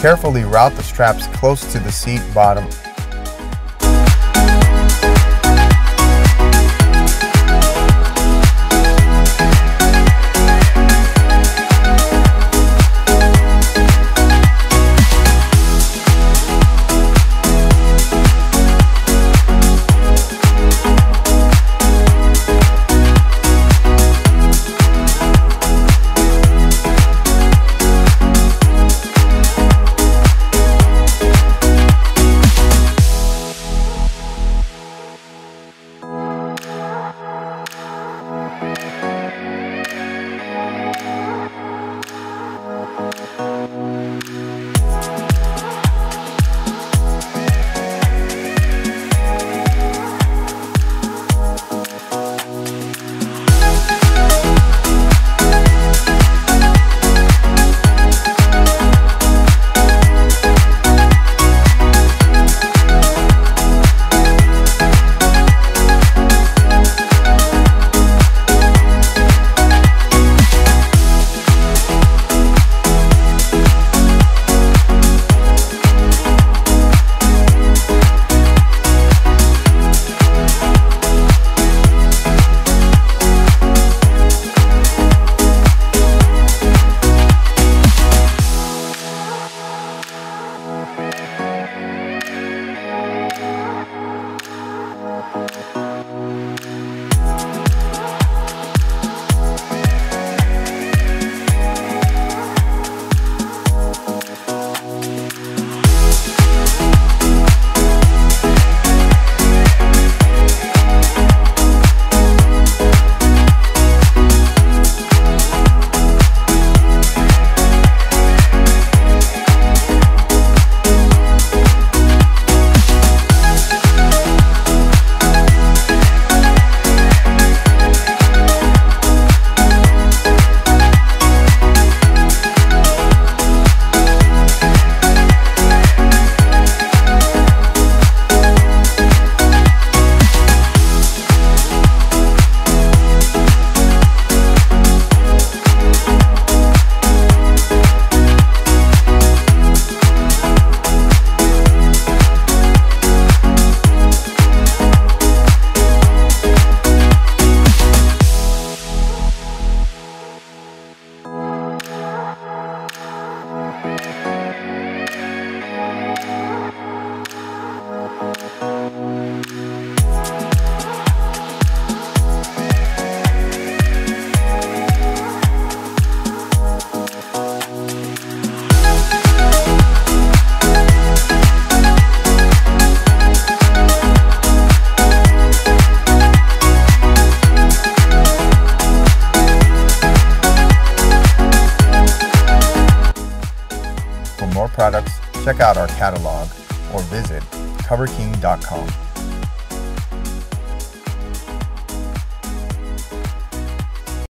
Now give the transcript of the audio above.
Carefully route the straps close to the seat bottom more products, check out our catalog or visit coverking.com.